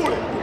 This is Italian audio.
pure